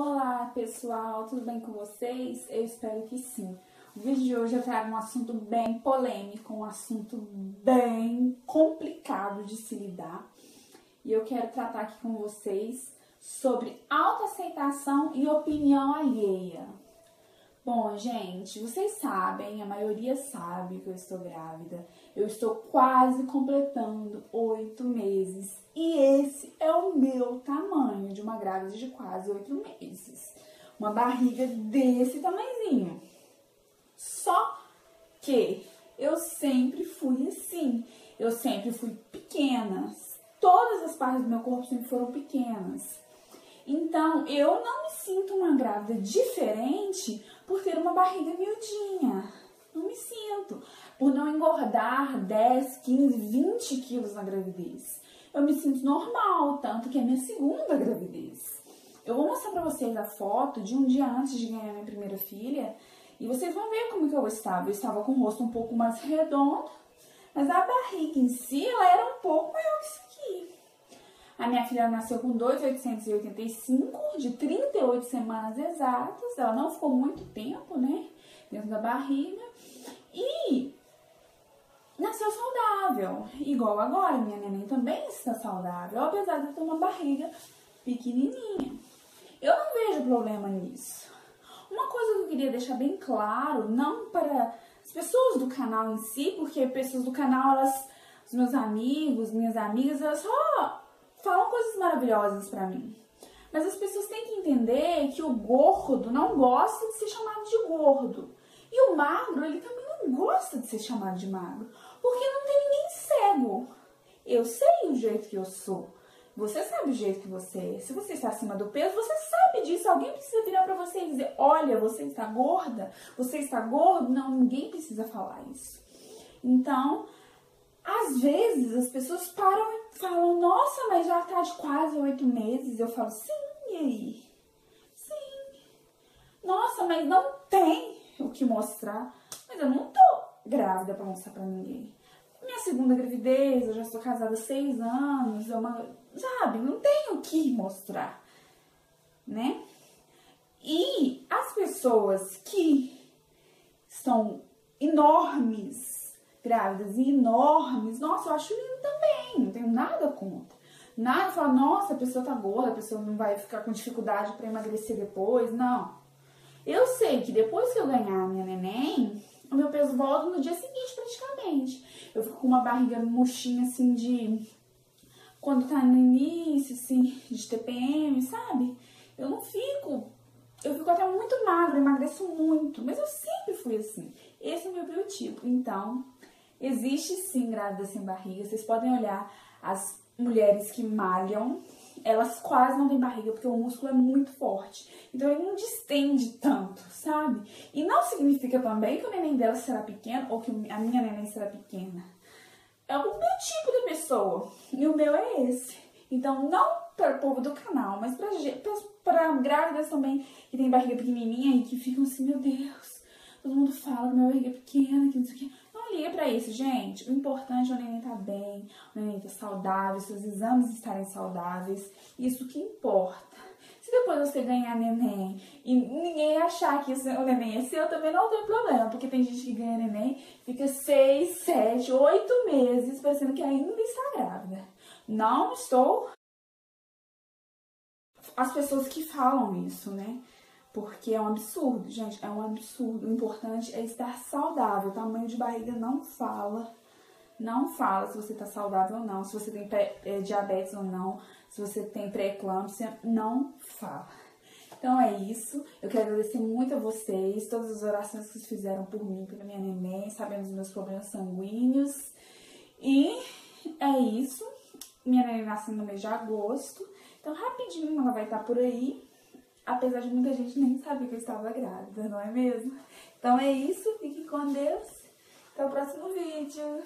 Olá pessoal, tudo bem com vocês? Eu espero que sim. O vídeo de hoje eu trago um assunto bem polêmico, um assunto bem complicado de se lidar. E eu quero tratar aqui com vocês sobre autoaceitação e opinião alheia. Bom, gente, vocês sabem, a maioria sabe que eu estou grávida. Eu estou quase completando oito meses. E esse é o meu tamanho de uma grávida de quase oito meses. Uma barriga desse tamanhozinho. Só que eu sempre fui assim. Eu sempre fui pequena. Todas as partes do meu corpo sempre foram pequenas. Então, eu não me sinto uma grávida diferente por ter uma barriga miudinha. Não me sinto. Por não engordar 10, 15, 20 quilos na gravidez. Eu me sinto normal, tanto que é minha segunda gravidez. Eu vou mostrar pra vocês a foto de um dia antes de ganhar minha primeira filha. E vocês vão ver como que eu estava. Eu estava com o rosto um pouco mais redondo, mas a barriga em si, ela era um pouco maior que minha filha nasceu com 2,885, de 38 semanas exatas. Ela não ficou muito tempo, né? Dentro da barriga. E nasceu saudável. Igual agora, minha neném também está saudável, apesar de ter uma barriga pequenininha. Eu não vejo problema nisso. Uma coisa que eu queria deixar bem claro, não para as pessoas do canal em si, porque pessoas do canal, elas, os meus amigos, minhas amigas, elas só falam coisas maravilhosas para mim. Mas as pessoas têm que entender que o gordo não gosta de ser chamado de gordo. E o magro, ele também não gosta de ser chamado de magro. Porque não tem ninguém cego. Eu sei o jeito que eu sou. Você sabe o jeito que você é. Se você está acima do peso, você sabe disso. Alguém precisa virar para você e dizer: Olha, você está gorda, você está gordo. Não, ninguém precisa falar isso. Então, às vezes as pessoas param falam, nossa, mas já tá de quase oito meses. Eu falo, sim, e aí? Sim. Nossa, mas não tem o que mostrar. Mas eu não tô grávida pra mostrar pra ninguém. Minha segunda gravidez, eu já estou casada há seis anos, é uma. Sabe, não tem o que mostrar. Né? E as pessoas que estão enormes grávidas e enormes, nossa, eu acho lindo tenho nada contra. Nada fala, nossa, a pessoa tá gorda, a pessoa não vai ficar com dificuldade para emagrecer depois, não. Eu sei que depois que eu ganhar a minha neném, o meu peso volta no dia seguinte praticamente. Eu fico com uma barriga murchinha assim de quando tá no início, assim, de TPM, sabe? Eu não fico. Eu fico até muito magra, emagreço muito, mas eu sempre fui assim. Esse é o meu biotipo. Então, Existe sim grávida sem barriga. Vocês podem olhar as mulheres que malham, elas quase não têm barriga porque o músculo é muito forte. Então ele não distende tanto, sabe? E não significa também que o neném dela será pequeno ou que a minha neném será pequena. É o meu tipo de pessoa. E o meu é esse. Então, não para o povo do canal, mas para grávidas também que tem barriga pequenininha e que ficam assim, meu Deus, todo mundo fala que minha barriga é pequena, que não sei o que liga pra isso, gente. O importante é o neném tá bem, o neném tá saudável, seus exames estarem saudáveis. Isso que importa. Se depois você ganhar neném e ninguém achar que o neném é seu, também não tem problema, porque tem gente que ganha neném, fica seis, sete, oito meses parecendo que ainda está grávida. Não estou. As pessoas que falam isso, né? Porque é um absurdo, gente, é um absurdo. O importante é estar saudável. O tamanho de barriga não fala. Não fala se você está saudável ou não, se você tem é, diabetes ou não, se você tem pré-eclâmpsia, não fala. Então é isso. Eu quero agradecer muito a vocês, todas as orações que vocês fizeram por mim, pela minha neném, sabendo dos meus problemas sanguíneos. E é isso. Minha neném nasce no mês de agosto. Então, rapidinho ela vai estar por aí apesar de muita gente nem saber que eu estava grávida, não é mesmo? Então é isso, fique com Deus. Até o próximo vídeo.